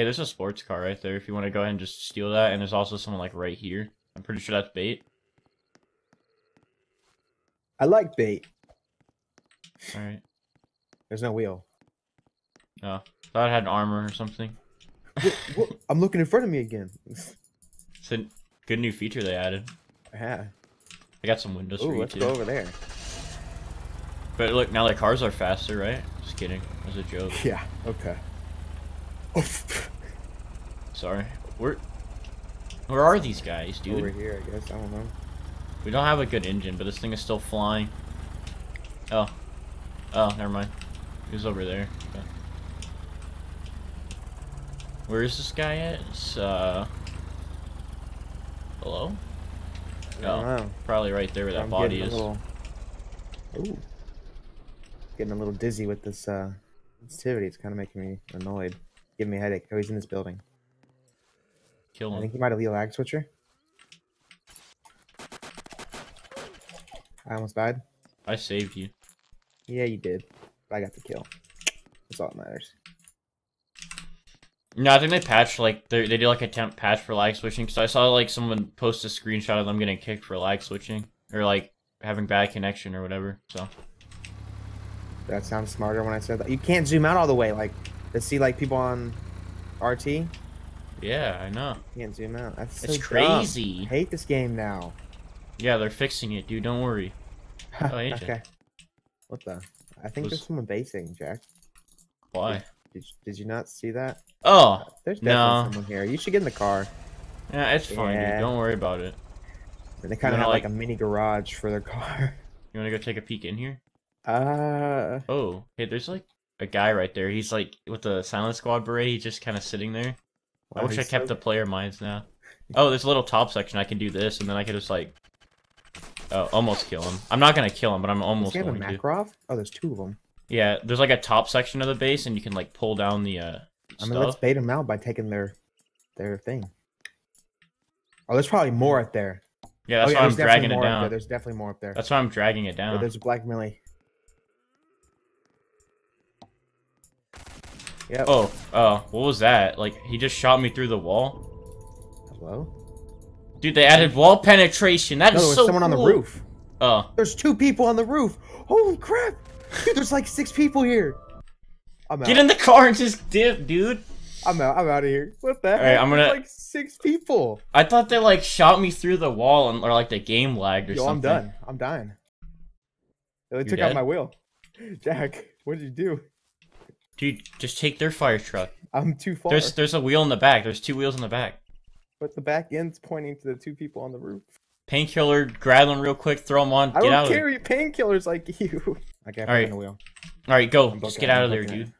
Hey, there's a sports car right there if you want to go ahead and just steal that. And there's also someone like right here. I'm pretty sure that's bait. I like bait. Alright. There's no wheel. Oh. Thought it had armor or something. What- what- I'm looking in front of me again. It's a good new feature they added. yeah. I got some windows for you let's too. go over there. But look, now the cars are faster, right? Just kidding. That was a joke. Yeah. Okay. Oh, Sorry. Where Where are these guys, dude? over here, I guess. I don't know. We don't have a good engine, but this thing is still flying. Oh. Oh, never mind. He was over there. Okay. Where is this guy at? It's, uh... Hello? Don't Oh, probably right there where that I'm body is. little. Ooh. Getting a little dizzy with this uh sensitivity. It's kind of making me annoyed. Giving me a headache. Oh, he's in this building. Kill I think he might have the lag switcher. I almost died. I saved you. Yeah, you did. But I got the kill. That's all that matters. No, I think they patched, like, they they did, like, a temp patch for lag switching, because I saw, like, someone post a screenshot of them getting kicked for lag switching. Or, like, having bad connection or whatever, so... That sounds smarter when I said that. You can't zoom out all the way. Like, to see like people on RT, Yeah, I know. can't zoom out. That's so It's dumb. crazy. I hate this game now. Yeah, they're fixing it, dude. Don't worry. Oh, okay. What the? I think Was- there's someone basing, Jack. Why? Did, did you not see that? Oh, There's No. definitely someone here. You should get in the car. yeah, it's fine, Yeah. dude. Don't worry about it. They kind of have like, like- a mini garage for their car. You wanna go take a peek in here? Uh, Oh, hey, there's like a guy right there. He's like with the Silent Squad beret. He's just kind of sitting there. I wish I kept so- the player mines now. Oh, there's a little top section. I can do this, and then I can just like, oh, almost kill him. I'm not gonna kill him, but I'm Does almost he have a to. Makarov? Oh, there's two of them. Yeah, there's like a top section of the base, and you can like pull down the uh I mean, let's bait them out by taking their their thing. Oh, there's probably more up there. Yeah, that's oh, yeah, why I'm dragging it more up there. down. There's definitely more up there. That's why I'm dragging it Oh, down. there's a Black Millie. Yep. Oh, oh, what was that? Like he just shot me through the wall. Hello? Dude, they added wall penetration. That No, is there's so someone on the roof. Oh, There's two people on the roof. Holy crap! Dude, there's like six people here. I'm out. get in the car and just dip, dude. I'm out. I'm out of here. What the heck? Alright, I'm There's gonna- like six people. I thought they like shot me through the wall and or like the game lagged or Yo, I'm done. I'm dying. They You're took dead? out my wheel. Jack, what did you do? Dude, just take their fire truck. I'm too far. There's there's a wheel in the back. There's two wheels in the back. But the back end's pointing to the two people on the roof. Painkiller, grab them real quick, throw them on, I get out of there. carry painkillers like you. Okay, I'm Alright. the wheel. All right, go. I'm Just get out of there, dude.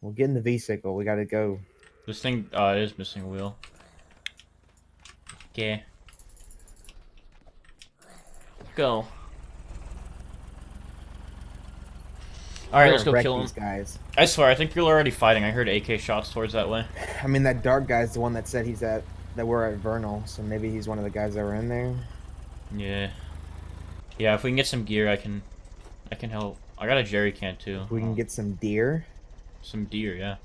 We'll get in the V-sickle. We gotta go. This thing uh is missing a wheel. Okay. Go. All right, let's go kill him. these guys. I swear, I think people are already fighting. I heard AK shots towards that way. I mean, that dark guy's the one that said he's at that we're at Vernal, so maybe he's one of the guys that were in there. Yeah. Yeah, if we can get some gear, I can, I can help. I got a jerry can too. We can get some deer. some deer. Yeah.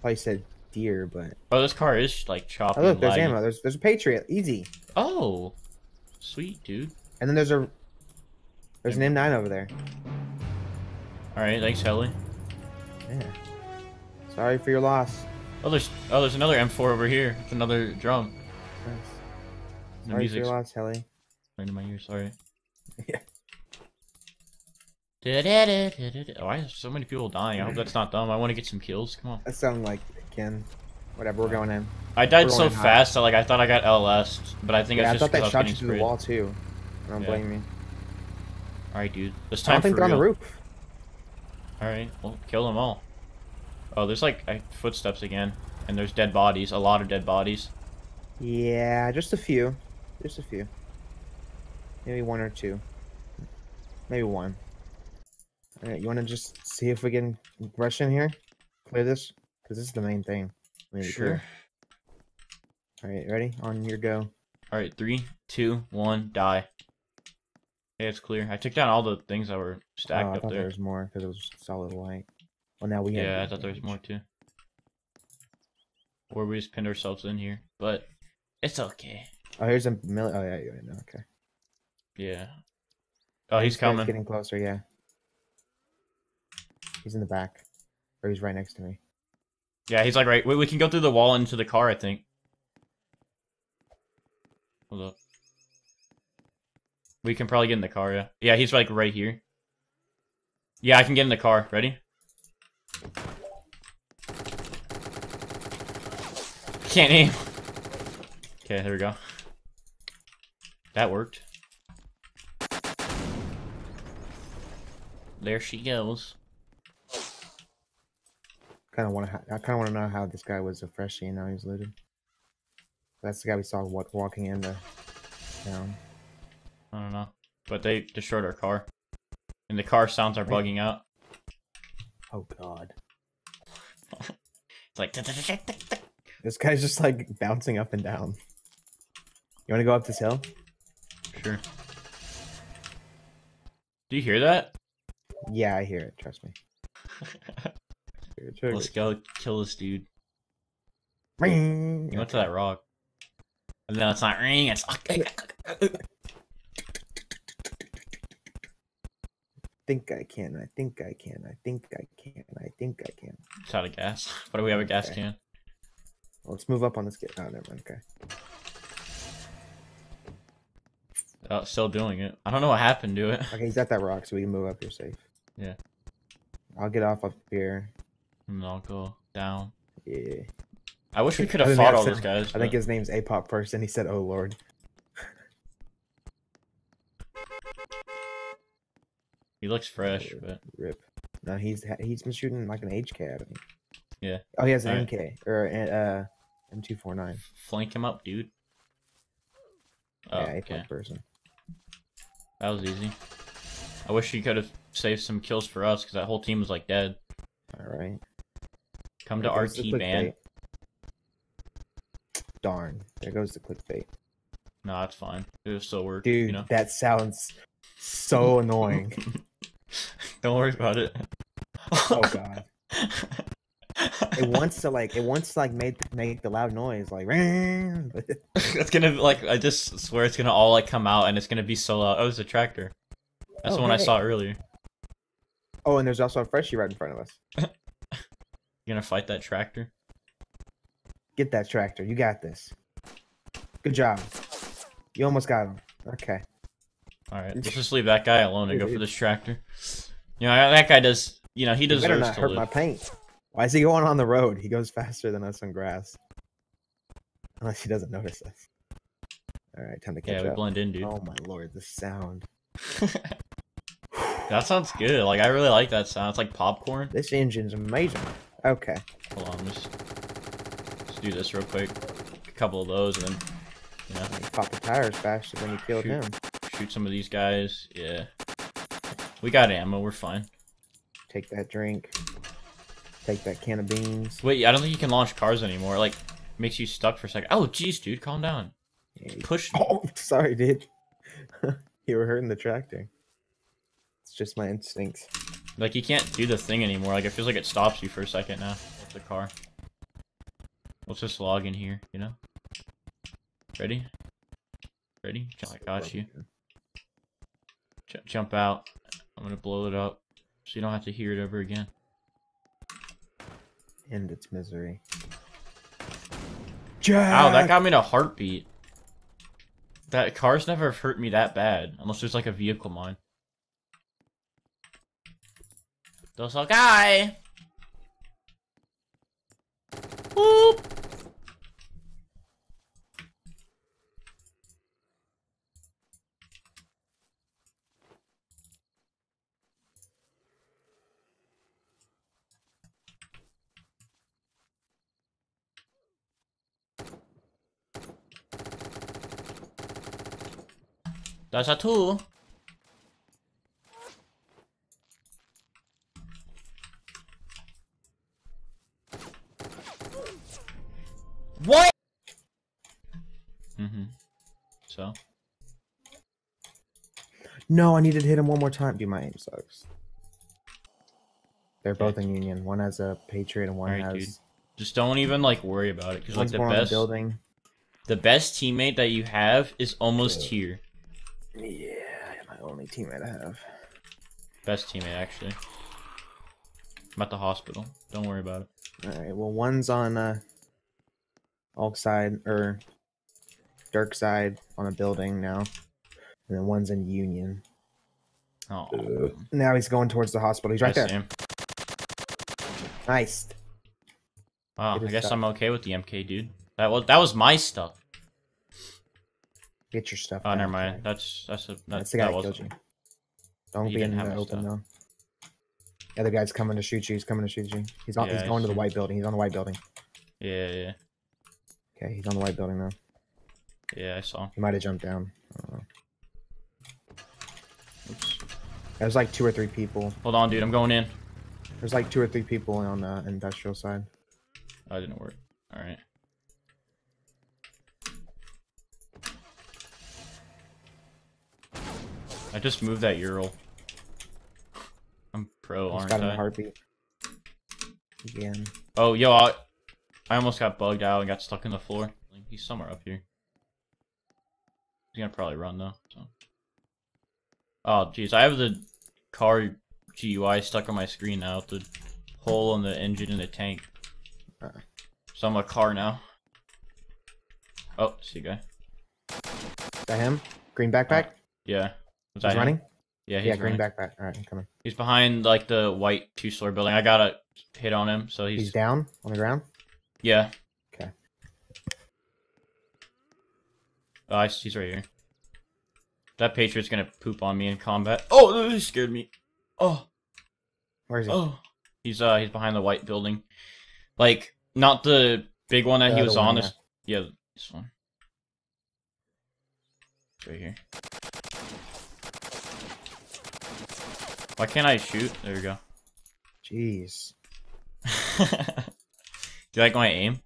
Probably said deer, but Oh, this car is like oh look, there's ammo. There's there's a Patriot, easy. Oh, sweet dude. And then there's a there's an M9 over there. All right, thanks, Helly. Yeah. Sorry for your loss. Oh, there's oh, there's another M4 over here. It's another drum. Nice. The Sorry for your loss, Helly. playing in my ear. Sorry. Yeah. Da-da-da-da-da-da. Oh, Are so many people dying? I hope that's not dumb. I want to get some kills. Come on. That sounded like Ken. Whatever, we're going in. I died so fast that like I thought I got LS, but I think Yeah, I it's thought that I shot you through the wall too. I don't Yeah. blame me. All right, dude. This I time don't think they're on the roof. All right, well, kill them all. Oh, there's like uh, footsteps again, and there's dead bodies. A lot of dead bodies. Yeah, just a few. Just a few. Maybe one or two. Maybe one. Alright, you want to just see if we can rush in here? Clear this? Because this is the main thing. to Sure. Alright, ready? On your go. All right, three, two, one, die. Yeah, it's clear. I took down all the things that were stacked Oh, stacked I up thought there there. was more because it was solid white. Well, now we have. Yeah, I thought there was more too. Or we just pinned ourselves in here. But it's okay. Oh, here's a mill. Oh yeah, yeah, no, okay. Yeah. Oh, he's coming. Getting closer, yeah. He's in the back, or he's right next to me. Yeah, he's like right. We, we can go through the wall into the car, I think. Hold up. We can probably get in the car, yeah. Yeah, he's like right here. Yeah, I can get in the car. Ready? Can't aim. Okay, there we go. That worked. There she goes. Kind of want to. I kind of want to know how this guy was a freshie and now he's looted. That's the guy we saw walking in the town. I don't know. But they destroyed our car. And the car sounds are bugging out. Oh God, It's like this guy's just like bouncing up and down. You want to go up this hill? Sure. Do you hear that? Yeah, I hear it. Trust me. Hear it, hear Let's go kill this dude. Ring. You went to that rock. And then it's not ring, it's think I can. I think I can. I think I can. I think I can. it's out of gas. But do we have a gas Okay. can? Well, let's move up on this. Get. Oh, never mind. Okay. Oh, still doing it. I don't know what happened to it. Okay, he's at that rock, so we can move up here safe. Yeah. I'll get off up here. And I'll go down. Yeah. I wish we could have fought all those guys. I think his name's Apop first, and he said, "Oh Lord." He looks fresh, but Rip. No, he's he's been shooting like an HK me. Yeah. Oh, he has an Alright. MK or an uh M249. flank him up, dude. Oh, yeah, okay. person. That was easy. I wish he could have saved some kills for us because that whole team was like dead. All right. Come to There RT band. Darn. There goes the clickbait. No, that's fine. It will still work. Dude, you know. that sounds so annoying. Don't worry about it. oh god. It wants to like it wants to like make make the loud noise like it's gonna like I just swear it's gonna all like come out and it's gonna be so loud. Oh, it's a tractor. That's Oh, the one I saw earlier. Oh, and there's also a freshie right in front of us. You gonna fight that tractor? Get that tractor. You got this. Good job. You almost got him. Okay. All right, let's just leave that guy alone and go for this tractor. You know that guy does. You know he You better deserves not to hurt live. my paint. Why is he going on the road? He goes faster than us on grass. Unless he doesn't notice us. All right, time to catch up. Yeah, we up. blend in, dude. Oh my lord, the sound. that sounds good. Like I really like that sound. It's like popcorn. This engine's amazing. Okay. Hold on, let's, let's do this real quick. A couple of those, and then you know You pop the tires faster than you killed Shoot. him. Shoot some of these guys. Yeah, we got ammo. We're fine. Take that drink. Take that can of beans. Wait, I don't think you can launch cars anymore. Like makes you stuck for a second. Oh, jeez, dude, calm down. Yeah, Push. Oh, sorry, dude. you were hurting the tractor. It's just my instincts. Like you can't do the thing anymore. Like it feels like it stops you for a second now. With the car. Let's just log in here. You know. Ready? Ready? I got you. J- jump out. I'm gonna blow it up, so you don't have to hear it ever again. End its misery. Ow, that got me in a heartbeat. That cars never have hurt me that bad, unless there's like a vehicle mine. Dos guy. That's a two. What? Mm-hmm. So No, I needed to hit him one more time. Dude, my aim sucks. They're both in Union. One has a Patriot and one Alright, has Just don't even like worry about it because like the more the best, building. the best teammate that you have is almost Yeah. here. Yeah, my only teammate I have. Best teammate actually. I'm at the hospital. Don't worry about it. All right. Well, one's on uh, Ulk side or Dirk side on a building now, and then one's in Union. Oh, Now he's going towards the hospital. He's right I there. him. Nice. Wow, I guess stuff. I'm okay with the MK, dude. That was that was my stuff. Get your stuff. Oh, back, never mind. That's that's a that, That's the guy that that killed you. Don't You be in the open stuff. though. The other guy's coming to shoot you. He's coming to shoot you. He's on. Yeah, he's going to the white building. He's on the white building. Yeah, yeah, Okay, he's on the white building now. yeah. I saw. him. He might have jumped down. I don't know. Oops. There's like two or three people. Hold on, dude. I'm going in. There's like two or three people on the industrial side. Oh, didn't work. All right. I just moved that Ural. I'm pro, He's aren't got him a I? heartbeat. Again. Oh, yo, I, I almost got bugged out and got stuck in the floor. He's somewhere up here. He's gonna probably run though. So. Oh, jeez, I have the car GUI stuck on my screen now. The hole in the engine in the tank. Uh. So I'm a car now. Oh, see guy. Is that him? Green backpack? Yeah. Was he's him? running? Yeah, he's Yeah, green running. backpack. Alright, I'm coming. He's behind like the white two-story building. I got a hit on him, so he's, He's down on the ground? yeah. Okay. Oh, I, he's right here. That Patriot's gonna poop on me in combat. Oh, he scared me. Oh, Where is he? oh. He's uh, he's behind the white building, like not the big one that The he was on. This, yeah, this one. Right here. Why can't I shoot? There we go. Jeez. Do you like my aim?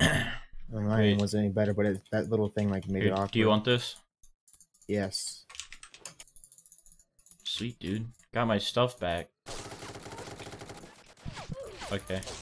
I don't Wait. aim wasn't any better, but it, that little thing like made it Here, awkward. do you want this? Yes. Sweet, dude. Got my stuff back. Okay.